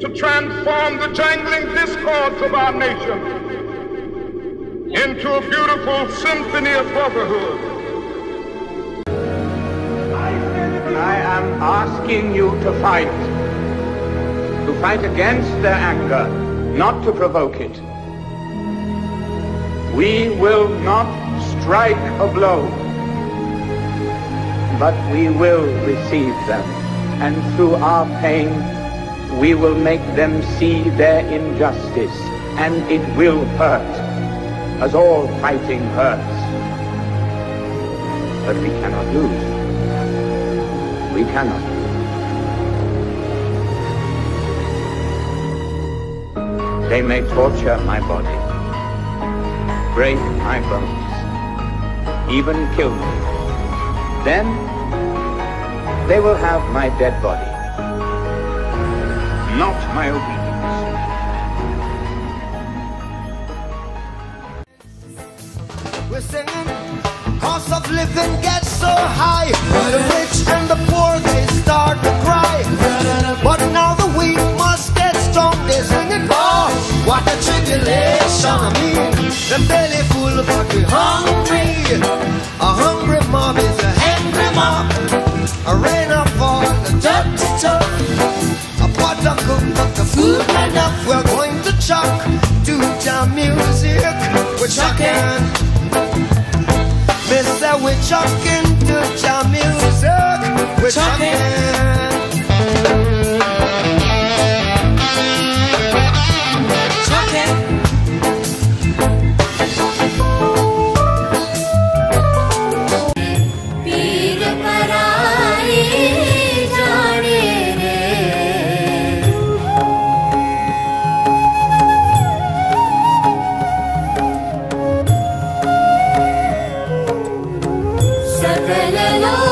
to transform the jangling discords of our nation into a beautiful symphony of brotherhood. I am asking you to fight. To fight against their anger, not to provoke it. We will not strike a blow, but we will receive them. And through our pain, we will make them see their injustice. And it will hurt, as all fighting hurts. But we cannot lose. We cannot. They may torture my body, break my bones, even kill me. Then they will have my dead body, not my obedience. We're singing, cost of living gets so high. The rich and the poor, they start to cry. But now the weak must get strong. They're singing, oh, what a tribulation. I mean, the belly full, but we're hungry. A hungry mob is a angry mob. A rain of fall, a dirty chuck. A pot of cook, but the food enough. We're going to chuck to jam music. We're chucking. Mister, we're chucking to jam music. We're chucking. Revelélo.